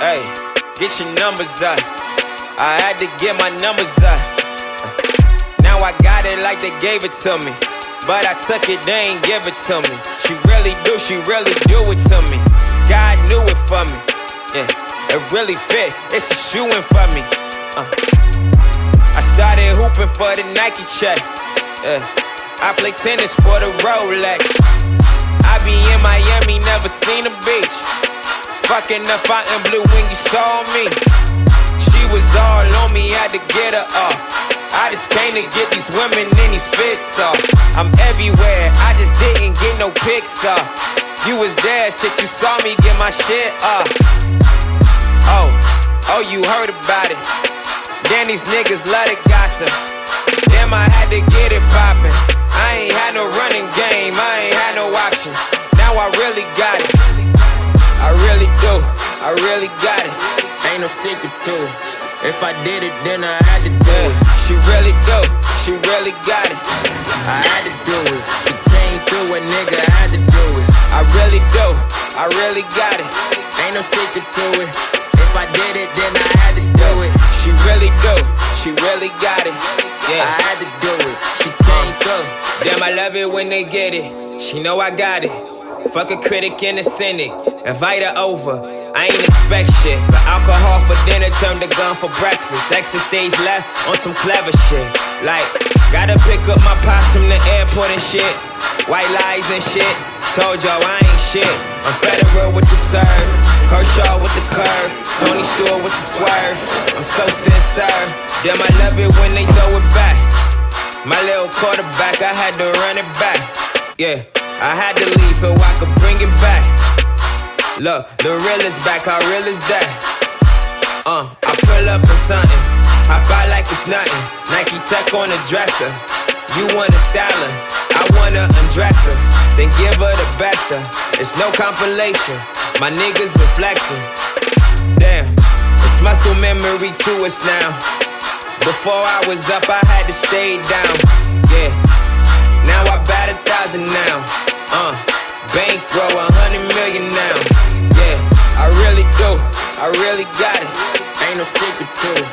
Hey, get your numbers up. I had to get my numbers up. Now I got it like they gave it to me. But I took it, they ain't give it to me. She really do, she really do it to me. God knew it for me. Yeah, it really fit. It's a shoe in for me. Uh. I started hooping for the Nike check. Yeah. I play tennis for the Rolex. I be in Miami, never seen a beach. Fucking the Fontainebleau when you saw me. She was all on me, had to get her up. I just came to get these women in these fits off. I'm everywhere, I just didn't get no pics up. You was there, shit, you saw me get my shit up. Oh, oh, you heard about it. Damn, these niggas love to gossip. Damn, I had to get it poppin'. I ain't do, I really got it. Ain't no secret to it. If I did it, then I had to do it. She really do, she really got it. I had to do it. She came through, a nigga I had to do it. I really do, I really got it. Ain't no secret to it. If I did it, then I had to do it. She really do, she really got it. Yeah, I had to do it. She came through. Damn, I love it when they get it. She know I got it. Fuck a critic and a cynic. Invite her over. I ain't expect shit, but alcohol for dinner turned the gun for breakfast. Exit stage left on some clever shit. Like, gotta pick up my pops from the airport and shit. White lies and shit. Told y'all I ain't shit. I'm Federer with the serve. Kershaw with the curve. Tony Stewart with the swerve. I'm so sincere. Damn, I love it when they throw it back. My little quarterback, I had to run it back. Yeah, I had to leave so I could bring it back. Look, the real is back, how real is that? Uh, I pull up in something, I buy like it's nothing. Nike Tech on the dresser. You want a styler, I wanna undress her, then give her the best of. It's no compilation, my niggas been flexing. Damn, it's muscle memory to us now. Before I was up, I had to stay down. Really do, I really got it. Ain't no secret to it.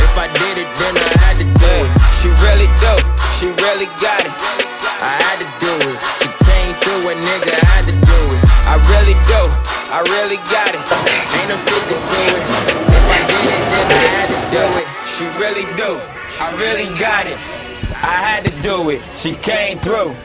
If I did it, then I had to do it. She really do, she really got it. I had to do it. She came through, a nigga I had to do it. I really do, I really got it. Ain't no secret to it. If I did it, then I had to do it. She really do, I really got it. I had to do it. She came through.